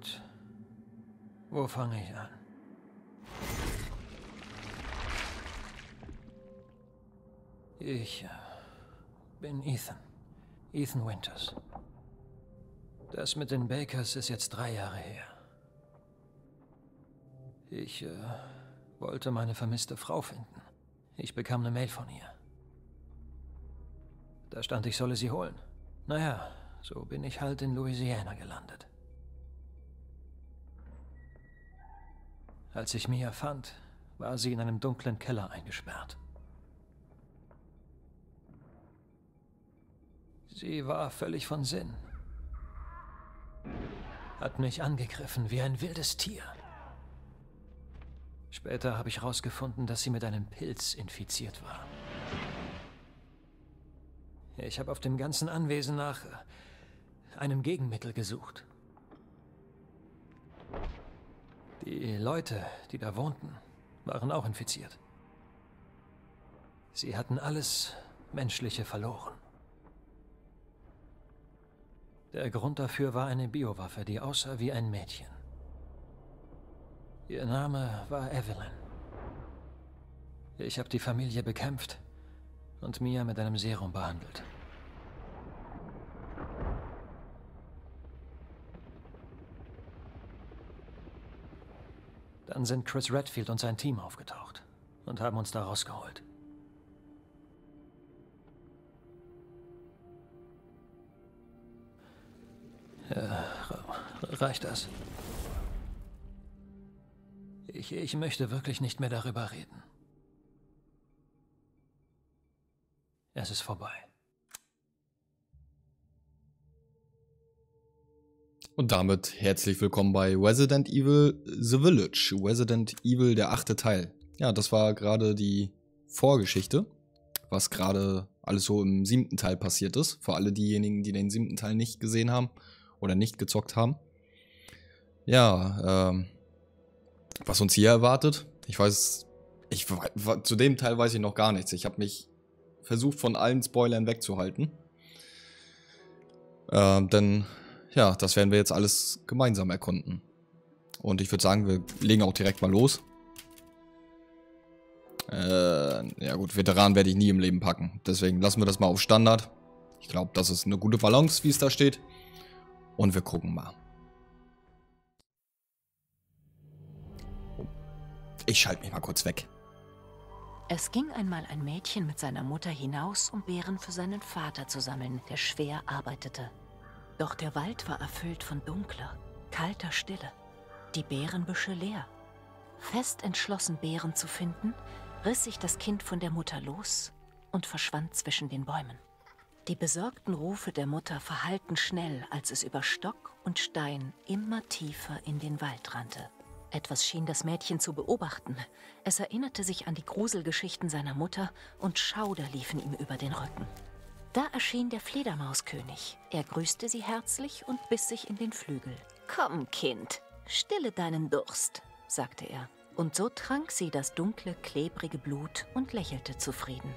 Gut. Wo fange ich an? Ich äh, bin Ethan. Ethan Winters. Das mit den Bakers ist jetzt drei Jahre her. Ich äh, wollte meine vermisste Frau finden. Ich bekam eine Mail von ihr. Da stand, ich solle sie holen. Naja, so bin ich halt in Louisiana gelandet. Als ich Mia fand, war sie in einem dunklen Keller eingesperrt. Sie war völlig von Sinn. Hat mich angegriffen wie ein wildes Tier. Später habe ich herausgefunden, dass sie mit einem Pilz infiziert war. Ich habe auf dem ganzen Anwesen nach einem Gegenmittel gesucht. Die Leute, die da wohnten, waren auch infiziert. Sie hatten alles Menschliche verloren. Der Grund dafür war eine Biowaffe, die aussah wie ein Mädchen. Ihr Name war Evelyn. Ich habe die Familie bekämpft und Mia mit einem Serum behandelt. Dann sind Chris Redfield und sein Team aufgetaucht und haben uns da rausgeholt. Ja, reicht das? Ich, ich möchte wirklich nicht mehr darüber reden. Es ist vorbei. Und damit herzlich willkommen bei Resident Evil The Village. Resident Evil, der achte Teil. Ja, das war gerade die Vorgeschichte, was gerade alles so im siebten Teil passiert ist. Für alle diejenigen, die den siebten Teil nicht gesehen haben oder nicht gezockt haben. Ja, ähm, was uns hier erwartet, ich weiß, ich, zu dem Teil weiß ich noch gar nichts. Ich habe mich versucht, von allen Spoilern wegzuhalten. Äh, denn ja, das werden wir jetzt alles gemeinsam erkunden. Und ich würde sagen, wir legen auch direkt mal los. Äh, ja gut, Veteran werde ich nie im Leben packen. Deswegen lassen wir das mal auf Standard. Ich glaube, das ist eine gute Balance, wie es da steht. Und wir gucken mal. Ich schalte mich mal kurz weg. Es ging einmal ein Mädchen mit seiner Mutter hinaus, um Beeren für seinen Vater zu sammeln, der schwer arbeitete. Doch der Wald war erfüllt von dunkler, kalter Stille, die Beerenbüsche leer. Fest entschlossen, Beeren zu finden, riss sich das Kind von der Mutter los und verschwand zwischen den Bäumen. Die besorgten Rufe der Mutter verhallten schnell, als es über Stock und Stein immer tiefer in den Wald rannte. Etwas schien das Mädchen zu beobachten. Es erinnerte sich an die Gruselgeschichten seiner Mutter und Schauder liefen ihm über den Rücken. Da erschien der Fledermauskönig. Er grüßte sie herzlich und biss sich in den Flügel. Komm, Kind, stille deinen Durst, sagte er. Und so trank sie das dunkle, klebrige Blut und lächelte zufrieden.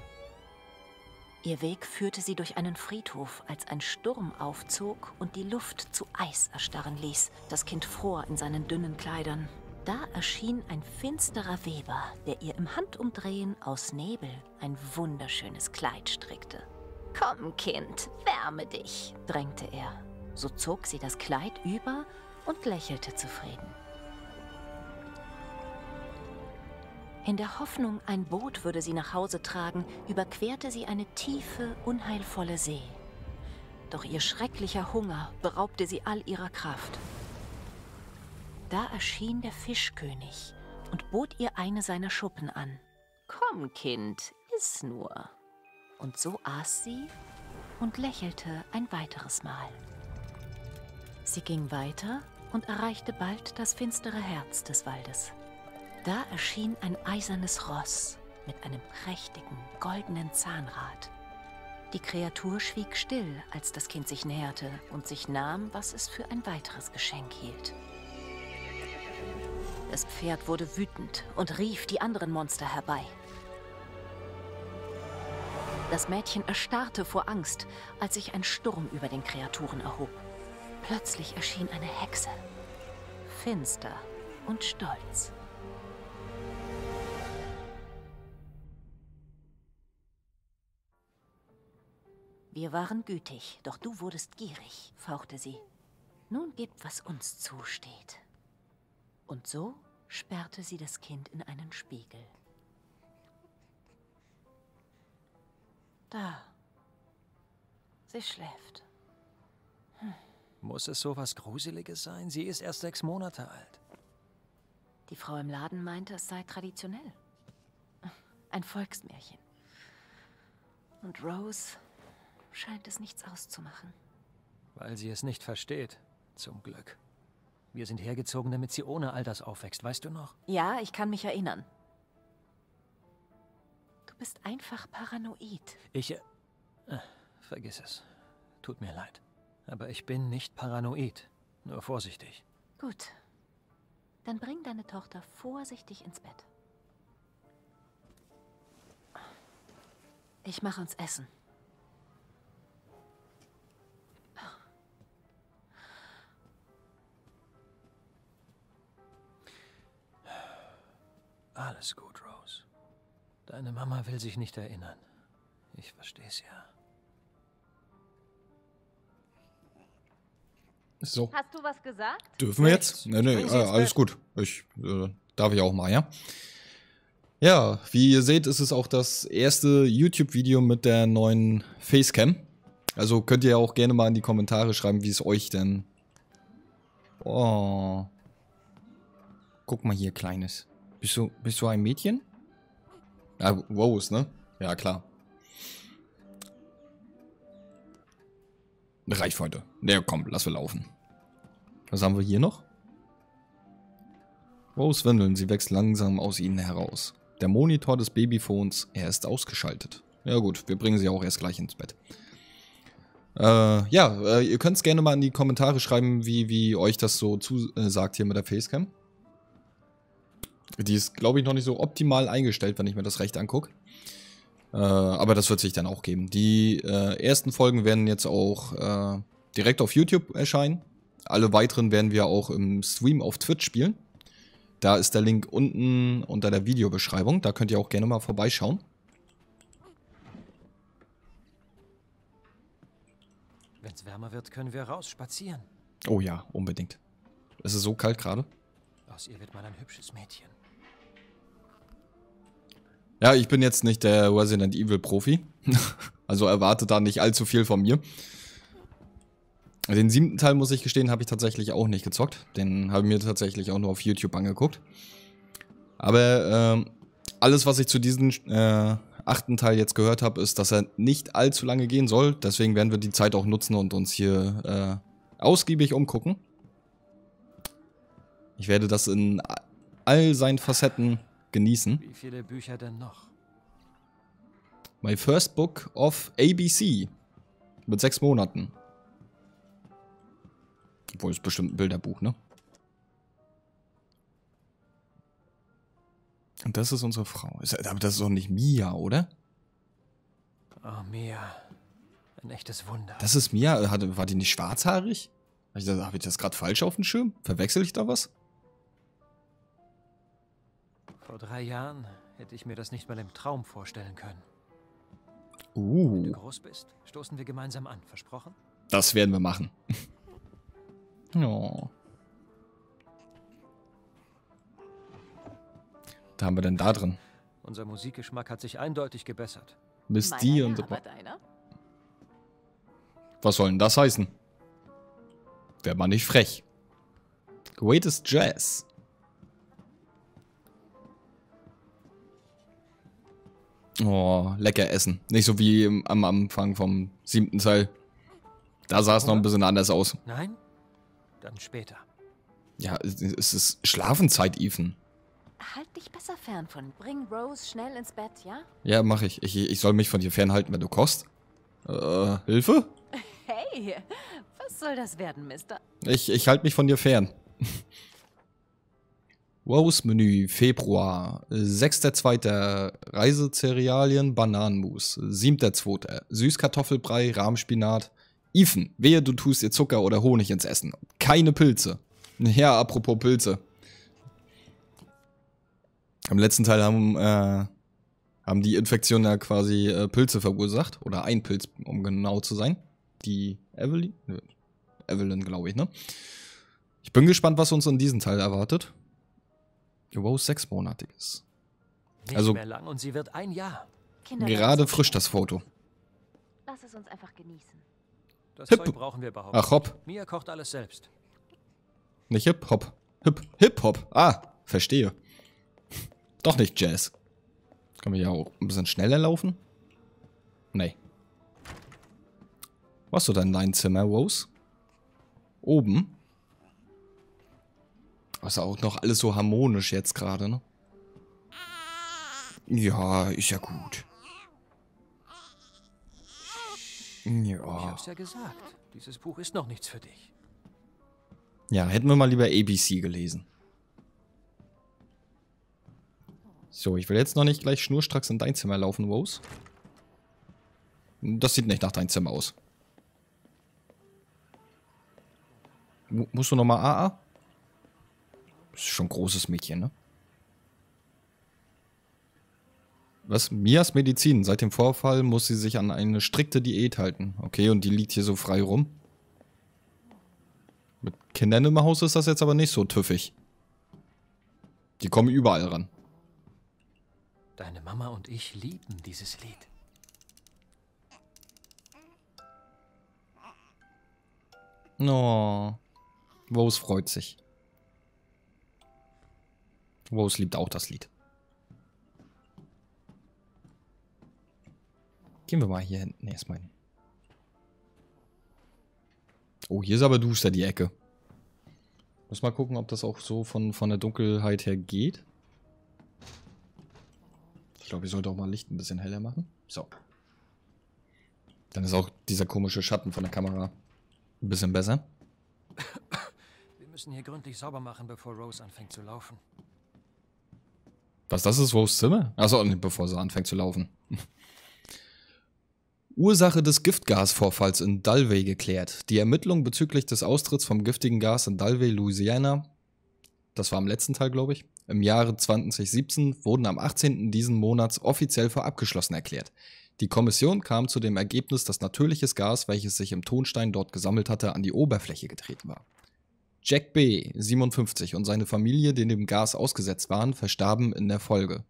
Ihr Weg führte sie durch einen Friedhof, als ein Sturm aufzog und die Luft zu Eis erstarren ließ. Das Kind fror in seinen dünnen Kleidern. Da erschien ein finsterer Weber, der ihr im Handumdrehen aus Nebel ein wunderschönes Kleid strickte. Komm, Kind, wärme dich, drängte er. So zog sie das Kleid über und lächelte zufrieden. In der Hoffnung, ein Boot würde sie nach Hause tragen, überquerte sie eine tiefe, unheilvolle See. Doch ihr schrecklicher Hunger beraubte sie all ihrer Kraft. Da erschien der Fischkönig und bot ihr eine seiner Schuppen an. Komm, Kind, iss nur. Und so aß sie und lächelte ein weiteres Mal. Sie ging weiter und erreichte bald das finstere Herz des Waldes. Da erschien ein eisernes Ross mit einem prächtigen goldenen Zahnrad. Die Kreatur schwieg still, als das Kind sich näherte und sich nahm, was es für ein weiteres Geschenk hielt. Das Pferd wurde wütend und rief die anderen Monster herbei. Das Mädchen erstarrte vor Angst, als sich ein Sturm über den Kreaturen erhob. Plötzlich erschien eine Hexe. finster und stolz. Wir waren gütig, doch du wurdest gierig, fauchte sie. Nun gebt, was uns zusteht. Und so sperrte sie das Kind in einen Spiegel. Da. Sie schläft. Hm. Muss es so was Gruseliges sein? Sie ist erst sechs Monate alt. Die Frau im Laden meinte, es sei traditionell. Ein Volksmärchen. Und Rose scheint es nichts auszumachen. Weil sie es nicht versteht, zum Glück. Wir sind hergezogen, damit sie ohne all das aufwächst, weißt du noch? Ja, ich kann mich erinnern. Du bist einfach paranoid. Ich... Äh, vergiss es. Tut mir leid. Aber ich bin nicht paranoid. Nur vorsichtig. Gut. Dann bring deine Tochter vorsichtig ins Bett. Ich mache uns Essen. Alles gut. Deine Mama will sich nicht erinnern. Ich versteh's ja. So. Hast du was gesagt? Dürfen wir jetzt? Nee, nee, äh, alles gut. Ich äh, darf ich auch mal, ja? Ja, wie ihr seht, ist es auch das erste YouTube-Video mit der neuen Facecam. Also könnt ihr auch gerne mal in die Kommentare schreiben, wie es euch denn... Oh. Guck mal hier, Kleines. Bist du, bist du ein Mädchen? Ja, Rose, ne? Ja, klar. Reicht heute. Ja, komm, lass wir laufen. Was haben wir hier noch? Rose Windeln, sie wächst langsam aus ihnen heraus. Der Monitor des Babyphones, er ist ausgeschaltet. Ja gut, wir bringen sie auch erst gleich ins Bett. Äh, ja, äh, ihr könnt es gerne mal in die Kommentare schreiben, wie, wie euch das so zusagt hier mit der Facecam. Die ist, glaube ich, noch nicht so optimal eingestellt, wenn ich mir das recht angucke. Äh, aber das wird sich dann auch geben. Die äh, ersten Folgen werden jetzt auch äh, direkt auf YouTube erscheinen. Alle weiteren werden wir auch im Stream auf Twitch spielen. Da ist der Link unten unter der Videobeschreibung. Da könnt ihr auch gerne mal vorbeischauen. Wenn es wärmer wird, können wir raus spazieren. Oh ja, unbedingt. Es ist so kalt gerade. Aus ihr wird mal ein hübsches Mädchen. Ja, ich bin jetzt nicht der Resident Evil Profi. also erwartet da nicht allzu viel von mir. Den siebten Teil, muss ich gestehen, habe ich tatsächlich auch nicht gezockt. Den habe ich mir tatsächlich auch nur auf YouTube angeguckt. Aber äh, alles, was ich zu diesem äh, achten Teil jetzt gehört habe, ist, dass er nicht allzu lange gehen soll. Deswegen werden wir die Zeit auch nutzen und uns hier äh, ausgiebig umgucken. Ich werde das in all seinen Facetten genießen. Wie viele Bücher denn noch? My First Book of ABC. Mit sechs Monaten. Obwohl, es bestimmt ein Bilderbuch, ne? Und das ist unsere Frau. Aber das ist doch nicht Mia, oder? Oh, Mia. Ein echtes Wunder. Das ist Mia. Hat, war die nicht schwarzhaarig? Habe ich das, hab ich das gerade falsch auf dem Schirm? Verwechsel ich da was? Vor drei Jahren hätte ich mir das nicht mal im Traum vorstellen können. Uh. Wenn du groß bist, stoßen wir gemeinsam an. Versprochen? Das werden wir machen. oh. Da haben wir denn da drin? Unser Musikgeschmack hat sich eindeutig gebessert. Miss D und... aber deiner? Was soll denn das heißen? Wäre mal nicht frech. Greatest Jazz. Oh, lecker essen. Nicht so wie im, am Anfang vom siebten Teil. Da sah es noch ein bisschen anders aus. Nein? Dann später. Ja, es ist Schlafenzeit, Ethan. Halt dich besser fern von. Bring Rose schnell ins Bett, ja? Ja, mach ich. Ich, ich soll mich von dir fernhalten, wenn du kochst. Äh, Hilfe? Hey, was soll das werden, Mister? Ich, ich halte mich von dir fern. Rose-Menü, Februar, 6.2. Reisezerealien, Bananenmus, 7.2. Süßkartoffelbrei, Rahmspinat. Ethan, wehe du tust ihr Zucker oder Honig ins Essen. Keine Pilze. Ja, apropos Pilze. Im letzten Teil haben, äh, haben die Infektionen ja quasi äh, Pilze verursacht. Oder ein Pilz, um genau zu sein. Die Evelyn? Evelyn, glaube ich, ne? Ich bin gespannt, was uns in diesem Teil erwartet. Wow, sechsmonatiges. Nicht Also- mehr lang und sie wird ein Jahr. Kinder Gerade frisch das Foto. Lass es uns einfach genießen. Das Hip. Zeug brauchen wir überhaupt. Ach, hopp. Mia kocht alles selbst. Nicht Hip Hop. Hip Hip Hop. Ah, verstehe. Doch nicht Jazz. Können wir ja auch ein bisschen schneller laufen? Nee. Was hast du denn in deinem Zimmer, Rose? Oben? Ist ja auch noch alles so harmonisch jetzt gerade, ne? Ja, ist ja gut. Ich Ja. hab's ja gesagt. Dieses Buch ist noch nichts für dich. Ja, hätten wir mal lieber ABC gelesen. So, ich will jetzt noch nicht gleich schnurstracks in dein Zimmer laufen, Rose. Das sieht nicht nach deinem Zimmer aus. Mu- musst du nochmal AA? Das ist schon ein großes Mädchen, ne? Was? Mias Medizin. Seit dem Vorfall muss sie sich an eine strikte Diät halten. Okay, und die liegt hier so frei rum. Mit Kindern im Haus ist das jetzt aber nicht so tüffig. Die kommen überall ran. Deine Mama und ich lieben dieses Lied. Oh. Rose freut sich. Rose liebt auch das Lied. Gehen wir mal hier hinten erstmal hin. Oh, hier ist aber duster die Ecke. Muss mal gucken, ob das auch so von, von der Dunkelheit her geht. Ich glaube, ich sollte auch mal Licht ein bisschen heller machen. So. Dann ist auch dieser komische Schatten von der Kamera ein bisschen besser. Wir müssen hier gründlich sauber machen, bevor Rose anfängt zu laufen. Was, das ist Rose Zimmer? Achso, bevor sie anfängt zu laufen. Ursache des Giftgasvorfalls in Dalvey geklärt. Die Ermittlungen bezüglich des Austritts vom giftigen Gas in Dalvey, Louisiana, das war im letzten Teil, glaube ich, im Jahre 2017 wurden am 18. diesen Monats offiziell für abgeschlossen erklärt. Die Kommission kam zu dem Ergebnis, dass natürliches Gas, welches sich im Tonstein dort gesammelt hatte, an die Oberfläche getreten war. Jack B., 57, und seine Familie, die dem Gas ausgesetzt waren, verstarben in der Folge.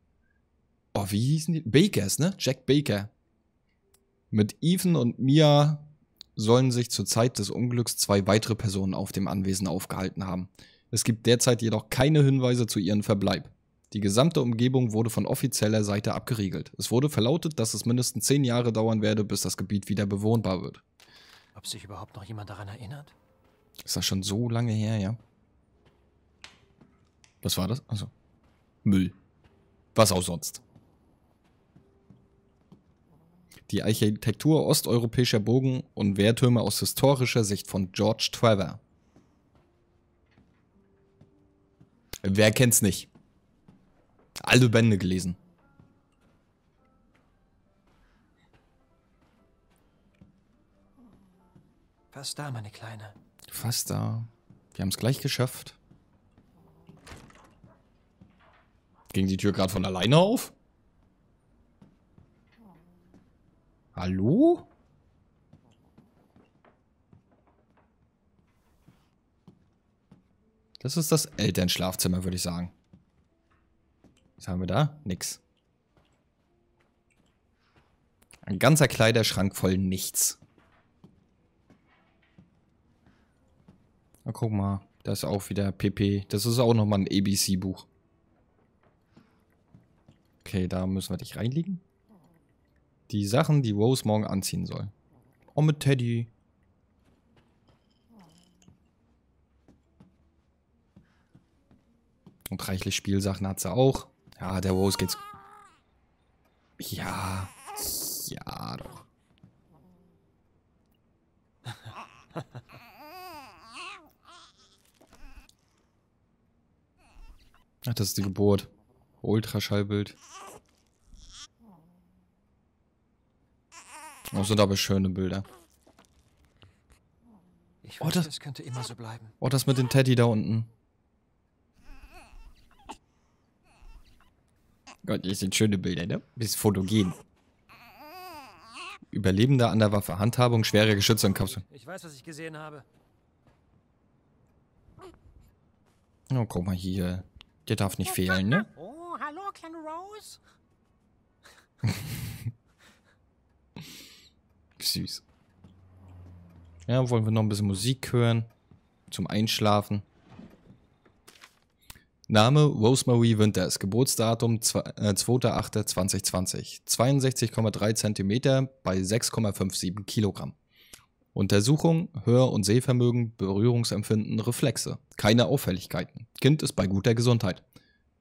Oh, wie hießen die? Bakers, ne? Jack Baker. Mit Ethan und Mia sollen sich zur Zeit des Unglücks zwei weitere Personen auf dem Anwesen aufgehalten haben. Es gibt derzeit jedoch keine Hinweise zu ihrem Verbleib. Die gesamte Umgebung wurde von offizieller Seite abgeriegelt. Es wurde verlautet, dass es mindestens zehn Jahre dauern werde, bis das Gebiet wieder bewohnbar wird. Ob sich überhaupt noch jemand daran erinnert? Ist das schon so lange her, ja? Was war das? Also Müll. Was auch sonst. Die Architektur osteuropäischer Bogen und Wehrtürme aus historischer Sicht von George Trevor. Wer kennt's nicht? Alle Bände gelesen. Fast da, meine Kleine. Fast da. Wir haben es gleich geschafft. Ging die Tür gerade von alleine auf? Hallo? Das ist das Elternschlafzimmer, würde ich sagen. Was haben wir da? Nix. Ein ganzer Kleiderschrank voll nichts. Na, guck mal. Da ist auch wieder PP. Das ist auch nochmal ein ABC-Buch. Okay, da müssen wir dich reinlegen. Die Sachen, die Rose morgen anziehen soll. Oh, mit Teddy. Und reichlich Spielsachen hat sie auch. Ja, der Rose geht's. Ja. Ja, doch. Ach, das ist die Geburt. Ultraschallbild. Oh, sind aber schöne Bilder. Ich Oh, wünschte, das- es könnte immer so bleiben. Oh, das mit dem Teddy da unten. Gott, das sind schöne Bilder, ne? Bist fotogen. Überlebender an der Waffe, Handhabung, schwere Geschütze und Kapseln. Ich weiß, was ich gesehen habe. Oh, guck mal hier. Der darf nicht fehlen, ne? Oh, hallo, kleine Rose. Süß. Ja, wollen wir noch ein bisschen Musik hören? Zum Einschlafen. Name Rosemary Winters. Geburtsdatum zwe- äh, 2.8.2020. 62,3 cm bei 6,57 Kilogramm. Untersuchung, Hör- und Sehvermögen, Berührungsempfinden, Reflexe. Keine Auffälligkeiten. Kind ist bei guter Gesundheit.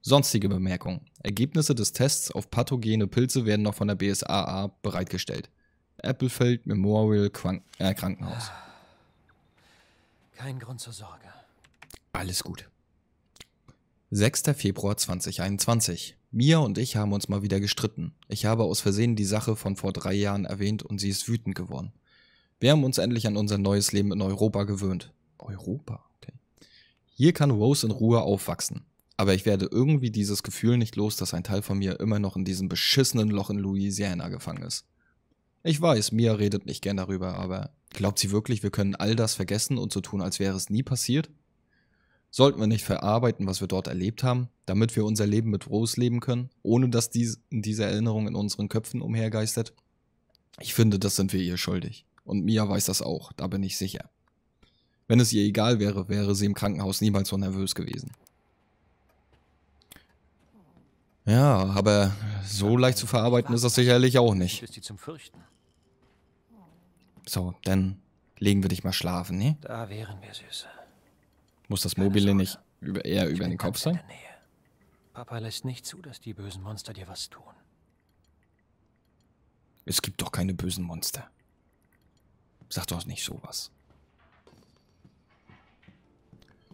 Sonstige Bemerkungen. Ergebnisse des Tests auf pathogene Pilze werden noch von der BSAA bereitgestellt. Applefield Memorial Krank äh, Krankenhaus. Kein Grund zur Sorge. Alles gut. 6. Februar 2021. Mia und ich haben uns mal wieder gestritten. Ich habe aus Versehen die Sache von vor drei Jahren erwähnt und sie ist wütend geworden. Wir haben uns endlich an unser neues Leben in Europa gewöhnt. Europa, okay. Hier kann Rose in Ruhe aufwachsen. Aber ich werde irgendwie dieses Gefühl nicht los, dass ein Teil von mir immer noch in diesem beschissenen Loch in Louisiana gefangen ist. Ich weiß, Mia redet nicht gern darüber, aber glaubt sie wirklich, wir können all das vergessen und so tun, als wäre es nie passiert? Sollten wir nicht verarbeiten, was wir dort erlebt haben, damit wir unser Leben mit Rose leben können, ohne dass dies, diese Erinnerung in unseren Köpfen umhergeistert? Ich finde, das sind wir ihr schuldig. Und Mia weiß das auch, da bin ich sicher. Wenn es ihr egal wäre, wäre sie im Krankenhaus niemals so nervös gewesen. Ja, aber so leicht zu verarbeiten ist das sicherlich auch nicht. So, dann legen wir dich mal schlafen, ne? Da wären wir, Süße. Muss das Mobile nicht über, eher über den Kopf sein? Papa lässt nicht zu, dass die bösen Monster dir was tun. Es gibt doch keine bösen Monster. Sag doch nicht sowas.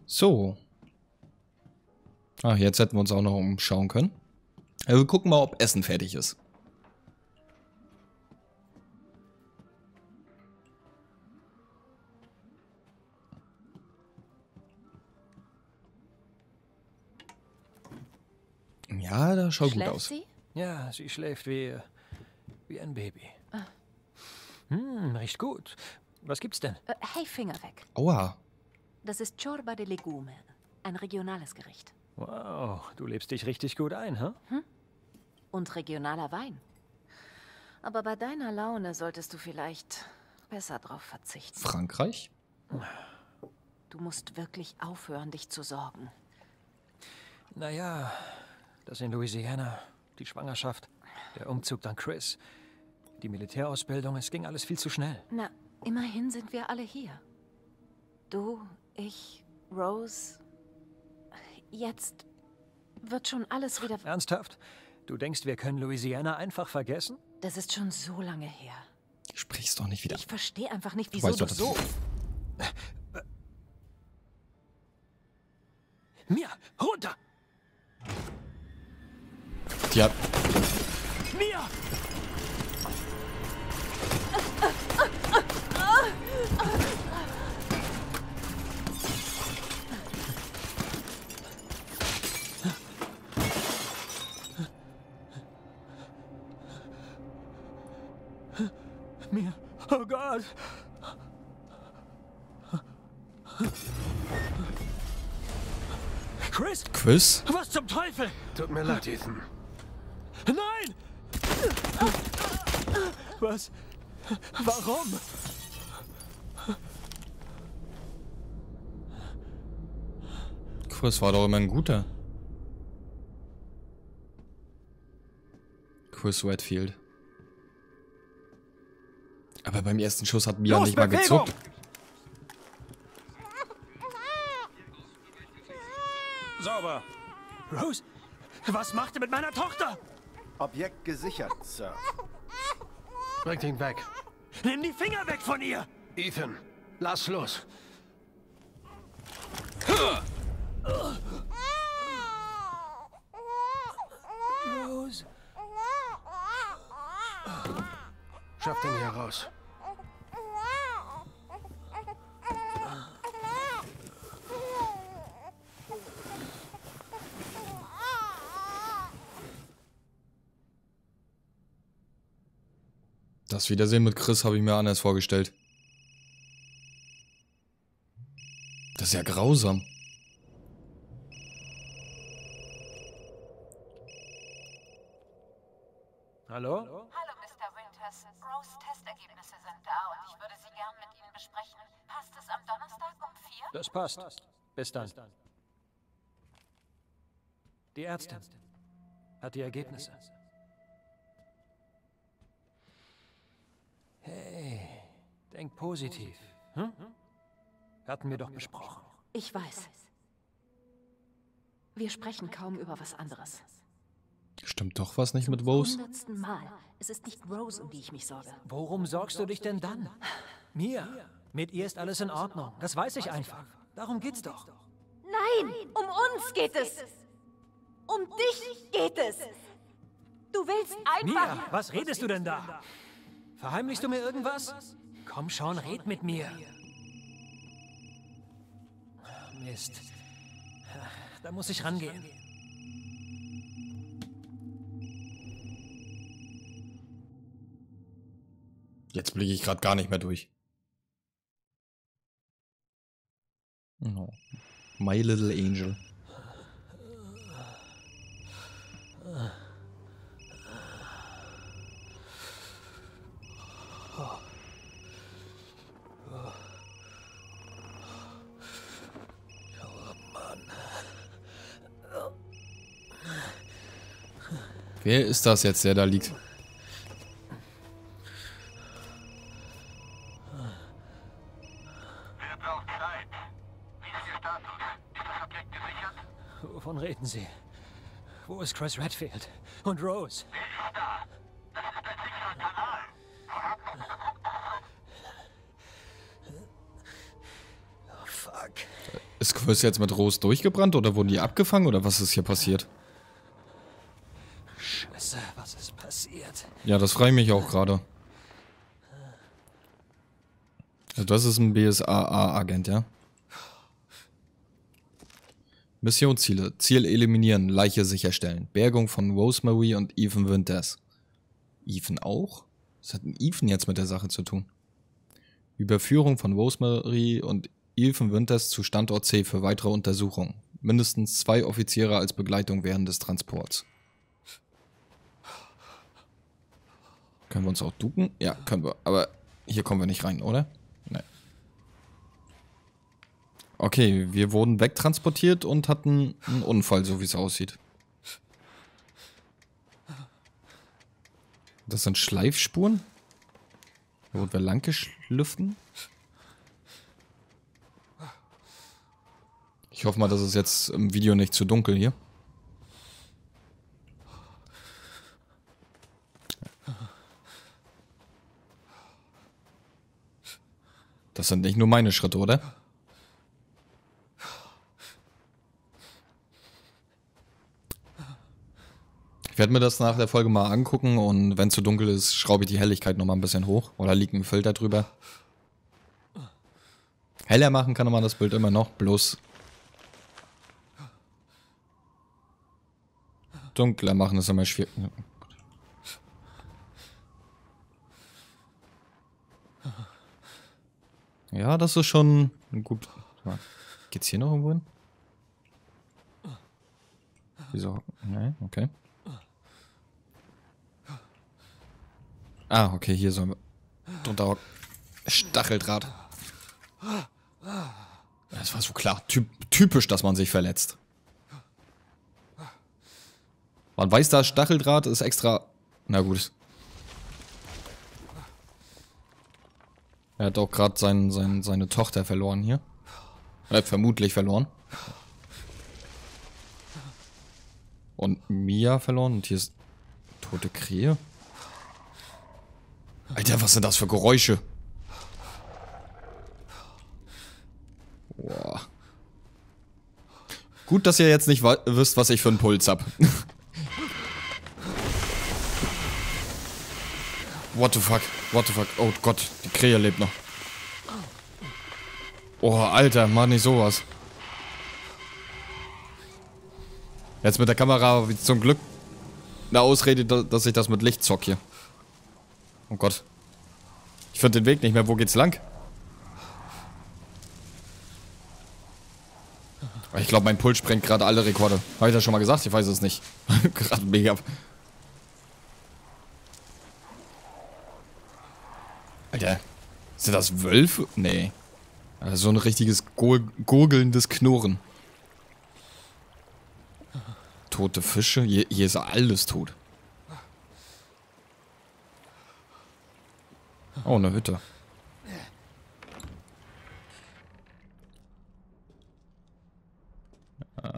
So. Ah, jetzt hätten wir uns auch noch umschauen können. Ja, wir gucken mal, ob Essen fertig ist. Ja, das schaut gut Schläft aus. sie? Ja, sie schläft wie, wie ein Baby. Hm, riecht gut. Was gibt's denn? Äh, hey, Finger weg. Aua. Das ist Chorba de Legume. Ein regionales Gericht. Wow, du lebst dich richtig gut ein, hä? Und regionaler Wein. Aber bei deiner Laune solltest du vielleicht besser drauf verzichten. Frankreich? Du musst wirklich aufhören, dich zu sorgen. Naja, das in Louisiana, die Schwangerschaft, der Umzug dann Chris, die Militärausbildung, es ging alles viel zu schnell. Na, immerhin sind wir alle hier. Du, ich, Rose. Jetzt wird schon alles wieder. Ernsthaft? Du denkst, wir können Louisiana einfach vergessen? Das ist schon so lange her. Sprich's doch nicht wieder. Ich verstehe einfach nicht, Du wieso weißt du doch, dass- so. Mia, runter! Die hat. Gott! Chris, Quiz? was zum Teufel? Tut mir leid, Ethan. Nein! Was? Warum? Chris war doch immer ein guter. Chris Redfield. Aber beim ersten Schuss hat Mia Los, nicht mal Bewegung! gezuckt. Sauber. Rose, was macht ihr mit meiner Tochter? Objekt gesichert, Sir. Bringt ihn weg. Nimm die Finger weg von ihr! Ethan, lass los. Rose. Schaff den hier raus. Das Wiedersehen mit Chris habe ich mir anders vorgestellt. Das ist ja grausam. Hallo? Hallo, Mr. Winters. Rose Testergebnisse sind da und ich würde sie gern mit Ihnen besprechen. Passt es am Donnerstag um vier? Das passt. Bis dann. Die Ärztin hat die Ergebnisse. Hey, denk positiv. Hm? Hatten wir doch besprochen. Ich weiß. Wir sprechen kaum über was anderes. Stimmt doch was nicht mit Rose? Hundertsten Mal. Es ist nicht Rose, um die ich mich sorge. Worum sorgst du dich denn dann? Mir. Mit ihr ist alles in Ordnung. Das weiß ich einfach. Darum geht's doch. Nein, um uns geht es. Um dich geht es. Du willst einfach... Mia, was redest du denn da? Verheimlichst du mir irgendwas? Komm schon, red mit mir. Mist. Da muss ich rangehen. Jetzt blicke ich gerade gar nicht mehr durch. Oh. My Little Angel. Wer ist das jetzt, der da liegt? Wer braucht Zeit? Wie ist Ihr Status? Ist das Objekt gesichert? Wovon reden Sie? Wo ist Chris Redfield? Und Rose? Oh, fuck. Ist Chris jetzt mit Rose durchgebrannt oder wurden die abgefangen oder was ist hier passiert? Scheiße, was ist passiert? Ja, das frage ich mich auch gerade. Also das ist ein BSAA-Agent, ja? Missionsziele. Ziel eliminieren, Leiche sicherstellen. Bergung von Rosemary und Ethan Winters. Ethan auch? Was hat denn Ethan jetzt mit der Sache zu tun? Überführung von Rosemary und Ethan Winters zu Standort C für weitere Untersuchungen. Mindestens zwei Offiziere als Begleitung während des Transports. Können wir uns auch ducken? Ja, können wir. Aber hier kommen wir nicht rein, oder? Nein. Okay, wir wurden wegtransportiert und hatten einen Unfall, so wie es aussieht. Das sind Schleifspuren? Hier wurden wir lang geschliffen? Ich hoffe mal, dass es jetzt im Video nicht zu dunkel hier. Das sind nicht nur meine Schritte, oder? Ich werde mir das nach der Folge mal angucken und wenn es zu dunkel ist, schraube ich die Helligkeit nochmal ein bisschen hoch. Oder liegt ein Filter drüber. Heller machen kann man das Bild immer noch, bloß dunkler machen ist immer schwierig. Ja, das ist schon gut. Geht's hier noch irgendwo hin? Wieso? Nein, okay. Ah, okay, hier sollen wir drunter hocken. Stacheldraht. Das war so klar. Typ, typisch, dass man sich verletzt. Man weiß, da Stacheldraht ist extra... Na gut. Er hat auch gerade sein, sein, seine Tochter verloren hier. Äh, vermutlich verloren. Und Mia verloren. Und hier ist tote Krähe. Alter, was sind das für Geräusche? Boah. Gut, dass ihr jetzt nicht wisst, was ich für einen Puls hab. What the fuck? What the fuck? Oh Gott, die Krähe lebt noch. Oh, Alter, mach nicht sowas. Jetzt mit der Kamera wie zum Glück eine Ausrede, dass ich das mit Licht zock hier. Oh Gott. Ich finde den Weg nicht mehr. Wo geht's lang? Ich glaube, mein Puls sprengt gerade alle Rekorde. Habe ich das schon mal gesagt? Ich weiß es nicht. gerade mega. Alter. Sind das Wölfe? Nee. Also so ein richtiges Gur gurgelndes Knurren. Tote Fische? Hier, hier ist alles tot. Oh, eine Hütte. Äh,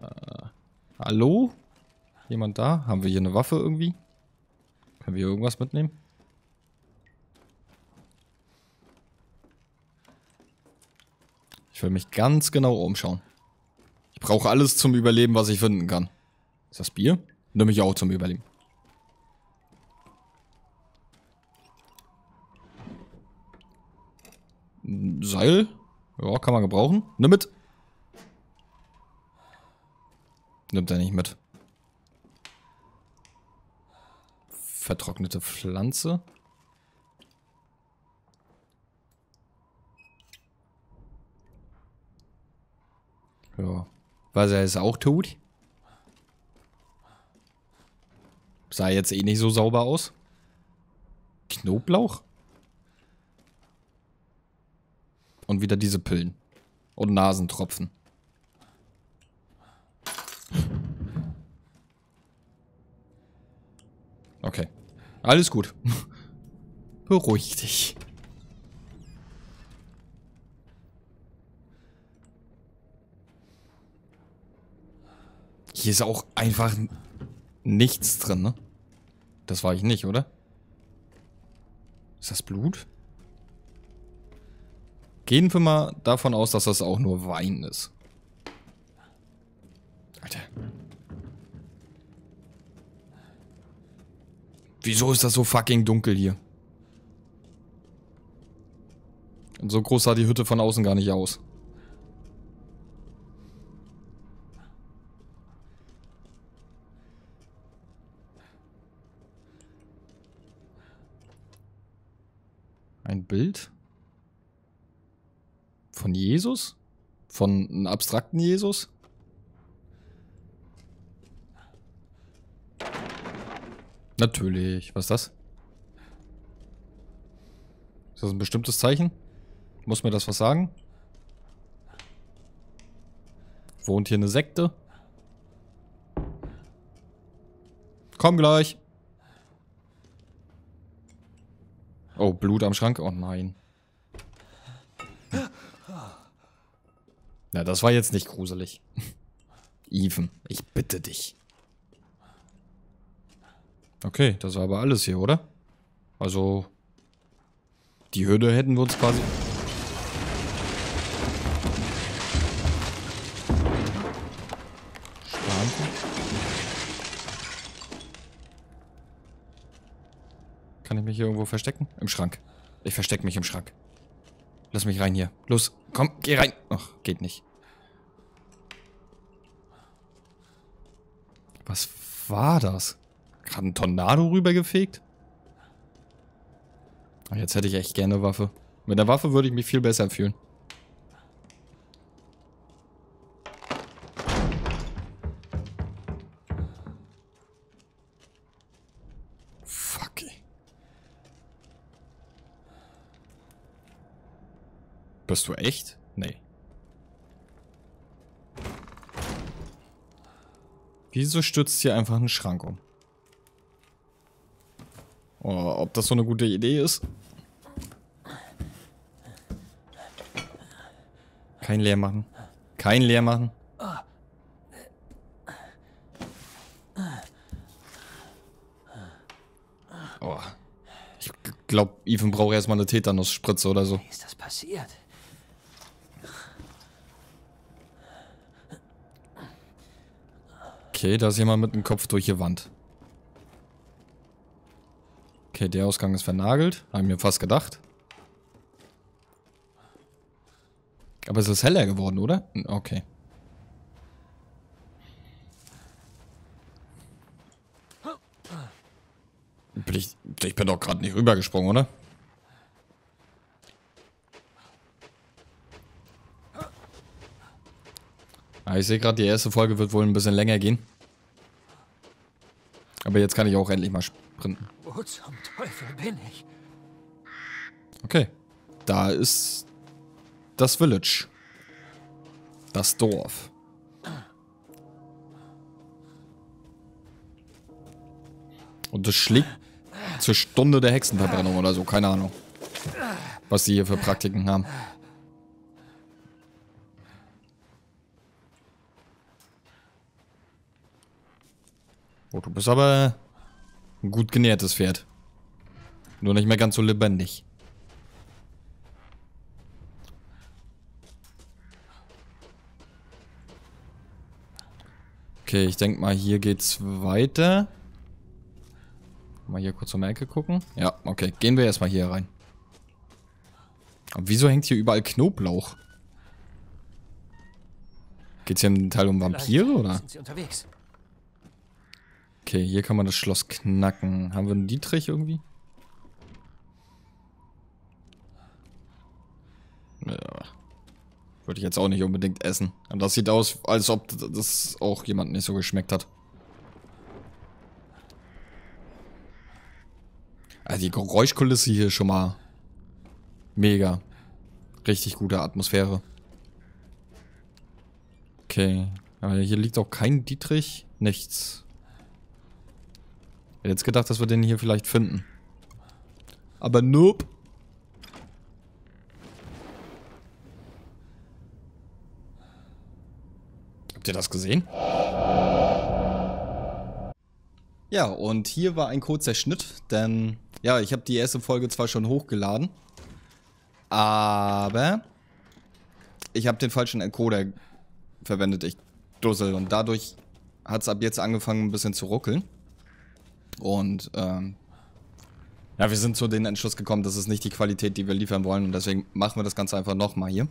hallo? Jemand da? Haben wir hier eine Waffe irgendwie? Können wir irgendwas mitnehmen? Ich will mich ganz genau umschauen. Ich brauche alles zum Überleben, was ich finden kann. Ist das Bier? Nimm ich auch zum Überleben. Seil? Ja, kann man gebrauchen. Nimm mit. Nimmt er nicht mit. Vertrocknete Pflanze. Ja. War er jetzt auch tot? Sah jetzt eh nicht so sauber aus. Knoblauch? Und wieder diese Pillen. Und Nasentropfen. Okay. Alles gut. Beruhig dich. Hier ist auch einfach nichts drin, ne? Das war ich nicht, oder? Ist das Blut? Gehen wir mal davon aus, dass das auch nur Wein ist. Alter. Wieso ist das so fucking dunkel hier? Und so groß sah die Hütte von außen gar nicht aus. Bild? Von Jesus? Von einem abstrakten Jesus? Natürlich. Was ist das? Ist das ein bestimmtes Zeichen? Muss mir das was sagen? Wohnt hier eine Sekte? Komm gleich. Oh, Blut am Schrank? Oh nein. Na, das war jetzt nicht gruselig. Even, ich bitte dich. Okay, das war aber alles hier, oder? Also, die Hürde hätten wir uns quasi... Kann ich mich hier irgendwo verstecken? Im Schrank. Ich verstecke mich im Schrank. Lass mich rein hier. Los, komm, geh rein. Ach, geht nicht. Was war das? Gerade ein Tornado rübergefegt? Jetzt hätte ich echt gerne eine Waffe. Mit der Waffe würde ich mich viel besser fühlen. Bist du echt? Nee. Wieso stürzt hier einfach ein Schrank um? Oh, ob das so eine gute Idee ist? Kein leer machen. Kein leer machen. Oh. Ich glaube, Ethan braucht erstmal eine Tetanus-Spritze oder so. Wie ist das passiert? Okay, da ist jemand mit dem Kopf durch die Wand. Okay, der Ausgang ist vernagelt. Haben wir fast gedacht. Aber es ist heller geworden, oder? Okay. Bin ich, ich bin doch gerade nicht rübergesprungen, oder? Ah, ich sehe gerade, die erste Folge wird wohl ein bisschen länger gehen. Aber jetzt kann ich auch endlich mal sprinten. Wo zum Teufel bin ich? Okay. Da ist das Village. Das Dorf. Und das schlägt zur Stunde der Hexenverbrennung oder so. Keine Ahnung. Was die hier für Praktiken haben. Oh, du bist aber ein gut genährtes Pferd. Nur nicht mehr ganz so lebendig. Okay, ich denke mal, hier geht's weiter. Mal hier kurz um die Ecke gucken. Ja, okay. Gehen wir erstmal hier rein. Aber wieso hängt hier überall Knoblauch? Geht's hier im Teil um Vampire, oder? Sind sie unterwegs? Okay, hier kann man das Schloss knacken. Haben wir einen Dietrich irgendwie? Ja. Würde ich jetzt auch nicht unbedingt essen. Und das sieht aus, als ob das auch jemand nicht so geschmeckt hat. Also die Geräuschkulisse hier schon mal mega. Richtig gute Atmosphäre. Okay. Aber hier liegt auch kein Dietrich. Nichts. Hätte jetzt gedacht, dass wir den hier vielleicht finden. Aber nope. Habt ihr das gesehen? Ja, und hier war ein kurzer Schnitt, denn ja, ich habe die erste Folge zwar schon hochgeladen, aber ich habe den falschen Encoder verwendet, ich dussel. Und dadurch hat es ab jetzt angefangen ein bisschen zu ruckeln. Und ähm, ja, wir sind zu dem Entschluss gekommen, das ist nicht die Qualität, die wir liefern wollen. Und deswegen machen wir das Ganze einfach nochmal hier.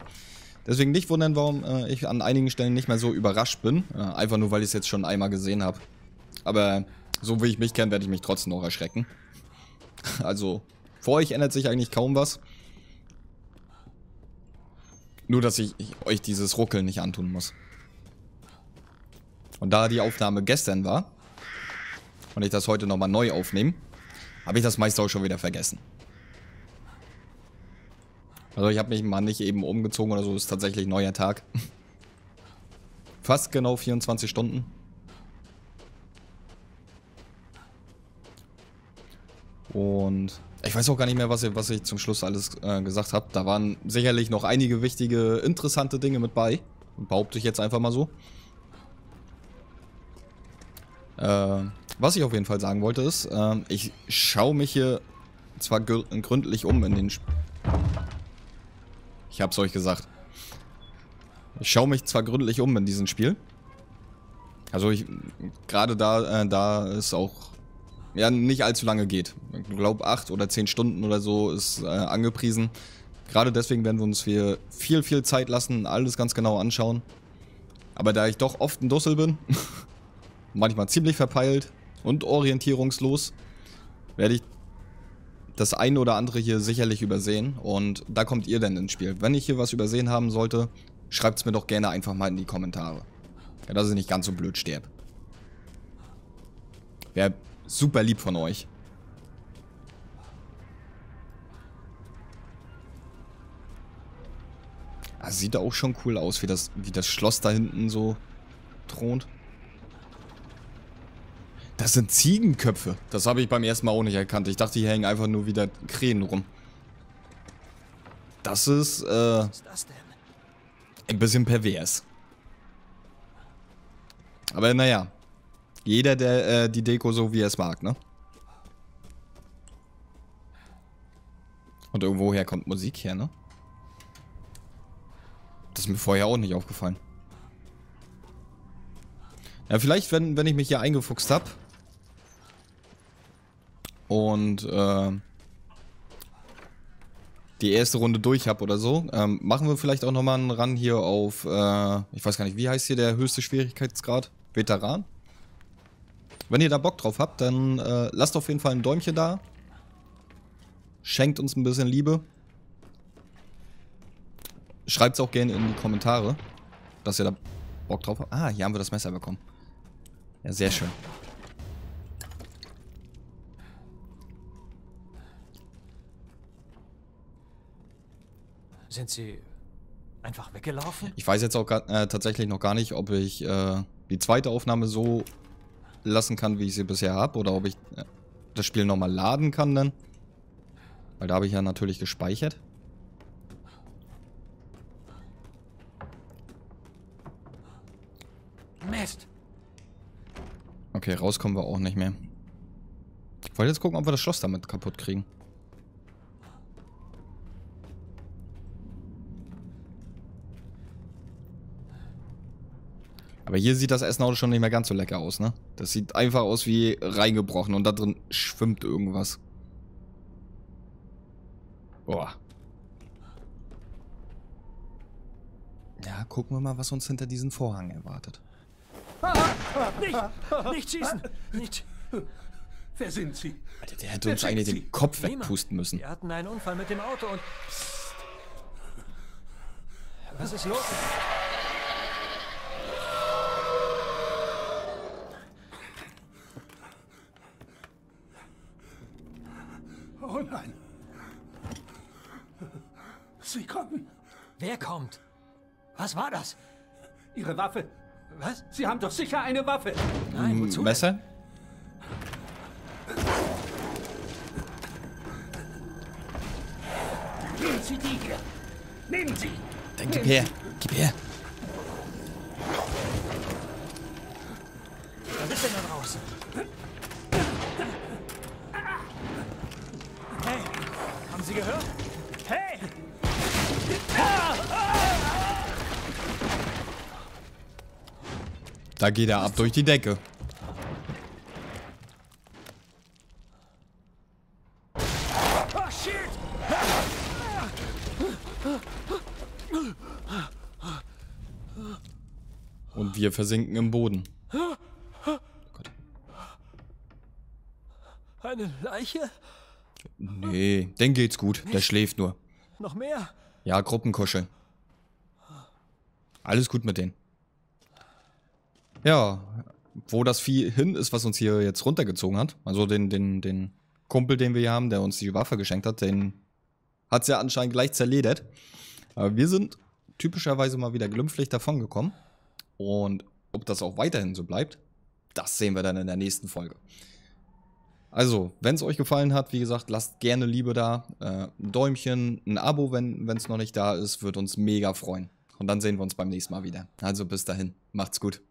Deswegen nicht wundern, warum äh, ich an einigen Stellen nicht mehr so überrascht bin. Äh, einfach nur, weil ich es jetzt schon einmal gesehen habe. Aber so wie ich mich kenne, werde ich mich trotzdem noch erschrecken. Also, vor euch ändert sich eigentlich kaum was. Nur, dass ich, ich euch dieses Ruckeln nicht antun muss. Und da die Aufnahme gestern war und ich das heute nochmal neu aufnehme, habe ich das meiste auch schon wieder vergessen. Also ich habe mich mal nicht eben umgezogen oder so, ist tatsächlich neuer Tag. Fast genau 24 Stunden. Und ich weiß auch gar nicht mehr, was ich, was ich zum Schluss alles äh, gesagt habe. Da waren sicherlich noch einige wichtige, interessante Dinge mit bei. Behaupte ich jetzt einfach mal so. Äh, was ich auf jeden Fall sagen wollte ist, äh, ich schaue mich hier zwar gr- gründlich um in den... Sp ich hab's euch gesagt. Ich schaue mich zwar gründlich um in diesem Spiel. Also ich... Gerade da, äh, da ist auch... Ja, nicht allzu lange geht. Ich glaube, acht oder zehn Stunden oder so ist äh, angepriesen. Gerade deswegen werden wir uns hier viel, viel Zeit lassen, alles ganz genau anschauen. Aber da ich doch oft ein Dussel bin, manchmal ziemlich verpeilt und orientierungslos, werde ich das eine oder andere hier sicherlich übersehen. Und da kommt ihr denn ins Spiel. Wenn ich hier was übersehen haben sollte, schreibt es mir doch gerne einfach mal in die Kommentare. Ja, dass ich nicht ganz so blöd sterbe. Wäre super lieb von euch. Ah, sieht auch schon cool aus, wie das, wie das Schloss da hinten so thront. Das sind Ziegenköpfe. Das habe ich beim ersten Mal auch nicht erkannt. Ich dachte, hier hängen einfach nur wieder Krähen rum. Das ist, äh, ein bisschen pervers. Aber naja. Jeder, der äh, die Deko so wie er es mag, ne? Und irgendwoher kommt Musik her, ne? Das ist mir vorher auch nicht aufgefallen. Ja, vielleicht, wenn, wenn ich mich hier eingefuchst habe. Und äh, die erste Runde durch habe oder so, ähm, machen wir vielleicht auch nochmal einen Run hier auf, äh, ich weiß gar nicht, wie heißt hier der höchste Schwierigkeitsgrad? Veteran? Wenn ihr da Bock drauf habt, dann äh, lasst auf jeden Fall ein Däumchen da. Schenkt uns ein bisschen Liebe. Schreibt es auch gerne in die Kommentare, dass ihr da Bock drauf habe. Ah, hier haben wir das Messer bekommen. Ja, sehr schön. Sind Sie einfach weggelaufen? Ich weiß jetzt auch gar, äh, tatsächlich noch gar nicht, ob ich äh, die zweite Aufnahme so lassen kann, wie ich sie bisher habe. Oder ob ich äh, das Spiel nochmal laden kann dann. Weil da habe ich ja natürlich gespeichert. Mist! Okay, rauskommen wir auch nicht mehr. Ich wollte jetzt gucken, ob wir das Schloss damit kaputt kriegen. Aber hier sieht das Essen auch schon nicht mehr ganz so lecker aus, ne? Das sieht einfach aus wie reingebrochen und da drin schwimmt irgendwas. Boah. Ja, gucken wir mal, was uns hinter diesem Vorhang erwartet. Nicht! Nicht schießen! Nicht! Wer sind Sie? Alter, der hätte uns eigentlich den Kopf Niemand. wegpusten müssen. Wir hatten einen Unfall mit dem Auto und... Psst. Was ist los? Oh nein. Sie kommen. Wer kommt? Was war das? Ihre Waffe. Was? Sie haben doch sicher eine Waffe. Nein, wozu? denn? Messer? Nehmen Sie die hier. Nehmen Sie. Dann gib her. Gib her. Da geht er ab durch die Decke. Oh! Und wir versinken im Boden. Eine Leiche? Nee, den geht's gut. Der schläft nur. Noch mehr? Ja, Gruppenkuscheln. Alles gut mit denen. Ja, wo das Vieh hin ist, was uns hier jetzt runtergezogen hat, also den, den, den Kumpel, den wir hier haben, der uns die Waffe geschenkt hat, den hat's ja anscheinend gleich zerledert. Aber wir sind typischerweise mal wieder glimpflich davongekommen. Und ob das auch weiterhin so bleibt, das sehen wir dann in der nächsten Folge. Also, wenn es euch gefallen hat, wie gesagt, lasst gerne Liebe da. Äh, ein Däumchen, ein Abo, wenn es noch nicht da ist, wird uns mega freuen. Und dann sehen wir uns beim nächsten Mal wieder. Also bis dahin, macht's gut.